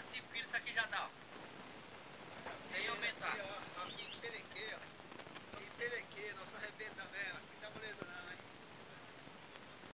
50 porque isso aqui já dá, ó.